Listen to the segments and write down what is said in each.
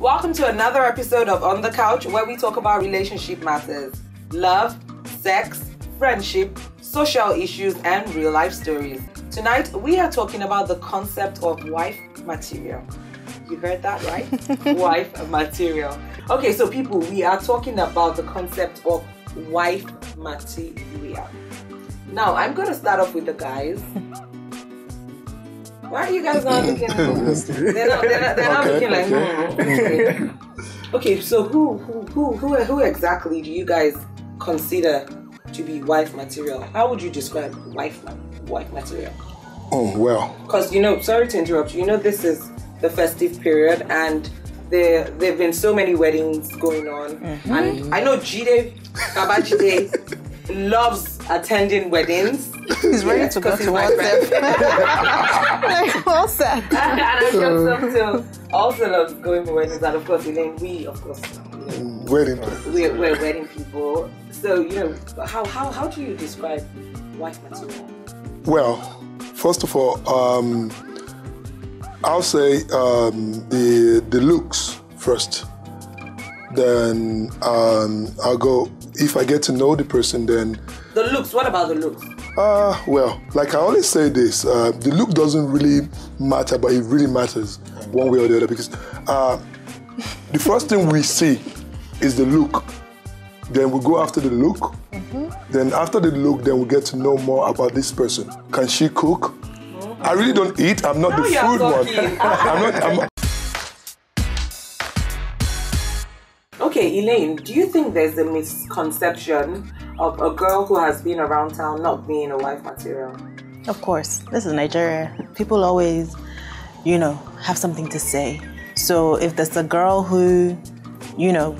Welcome to another episode of On the Couch where we talk about relationship matters, love, sex, friendship, social issues, and real life stories. Tonight we are talking about the concept of wife material. You heard that right? wife material. Okay, so people, we are talking about the concept of wife material. Now, I'm going to start off with the guys. Why are you guys not looking? they're not, they're not, they're not Okay, looking like. okay. "Hmm, okay. okay, so who, who, who, who, who exactly do you guys consider to be wife material? How would you describe wife, wife material? Oh well, Because you know, sorry to interrupt you. You know, this is the festive period, and there there've been so many weddings going on, and I know Jide Baba Jide loves attending weddings. He's ready Yeah, to go 'cause he's to my WhatsApp. friend. Like, well said. and I'm sure some too also loves going for weddings, and of course, Elaine, we of course. You know, wedding. we're, we're wedding people, so you know how, how, how do you describe wife material? Well, first of all, um, I'll say um, the the looks first. Then um, I'll go. If I get to know the person, then The looks. What about the looks? Uh, well, like I always say this, uh, the look doesn't really matter, but it really matters one way or the other because uh, the first thing we see is the look. Then we go after the look. Then after the look, then we get to know more about this person. Can she cook? I really don't eat. I'm not Now the food one. I'm not. I'm, Okay, Elaine, do you think there's a misconception of a girl who has been around town not being a wife material? Of course, this is Nigeria. People always, you know, have something to say. So if there's a girl who, you know,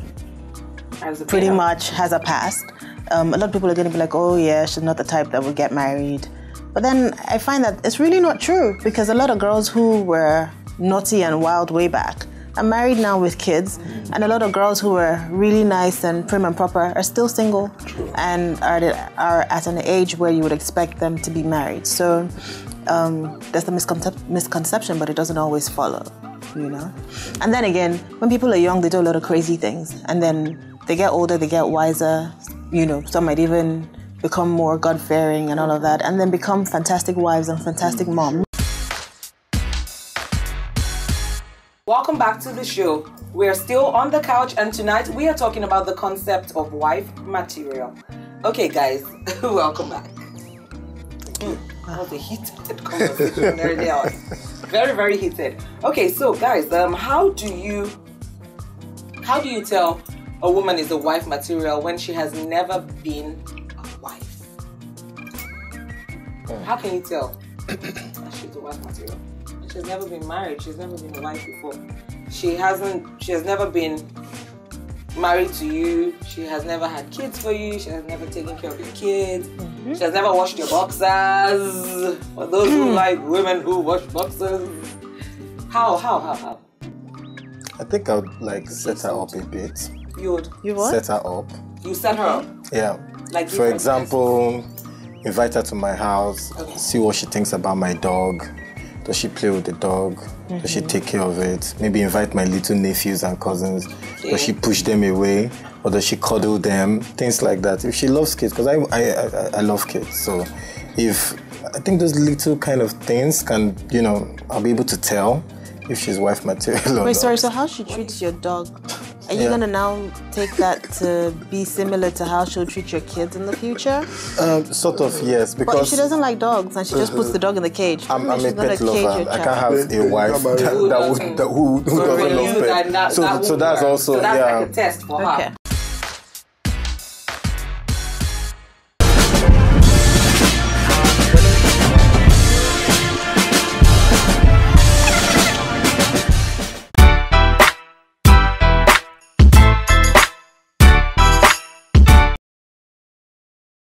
pretty much has a past, um, a lot of people are going to be like, oh yeah, she's not the type that will get married. But then I find that it's really not true because a lot of girls who were naughty and wild way back are married now with kids, and a lot of girls who were really nice and prim and proper are still single and are, are at an age where you would expect them to be married. So um, there's the misconcep- misconception, but it doesn't always follow, you know? And then again, when people are young, they do a lot of crazy things, and then they get older, they get wiser, you know, some might even become more God fearing and all of that, and then become fantastic wives and fantastic moms. Welcome back to the show. We're still on the couch, and tonight we are talking about the concept of wife material. Okay, guys, welcome back. Mm, That was a heated conversation earlier on. Very, very heated. Okay, so guys, um, how do you how do you tell a woman is a wife material when she has never been a wife? How can you tell she's a wife material? She's never been married. She's never been a wife before. She hasn't. She has never been married to you. She has never had kids for you. She has never taken care of your kids. Mm-hmm. She has never washed your boxers. For those who mm. like women who wash boxers, how, how, how, how? I think I would like set her up a bit. You would You what? Set her up. you set her up Yeah. like For different example, invite her to my house, Okay. see what she thinks about my dog. Does she play with the dog? Does she mm-hmm. take care of it? Maybe invite my little nephews and cousins. Does she push them away? Or does she cuddle them? Things like that. If she loves kids, because I, I, I, I love kids. So if I think those little kind of things can, you know, I'll be able to tell if she's wife material or Wait, not. sorry, so how she treats your dog? Are you Yeah. gonna now take that to be similar to how she'll treat your kids in the future? Um, sort of, yes. But Because she doesn't like dogs and she just puts the dog in the cage, I'm, doesn't I'm a pet cage lover. I can't have a wife that, that, would, that who, who For doesn't you, love pets. that- So, that so that's work. also so that's yeah. like a test for Okay. her.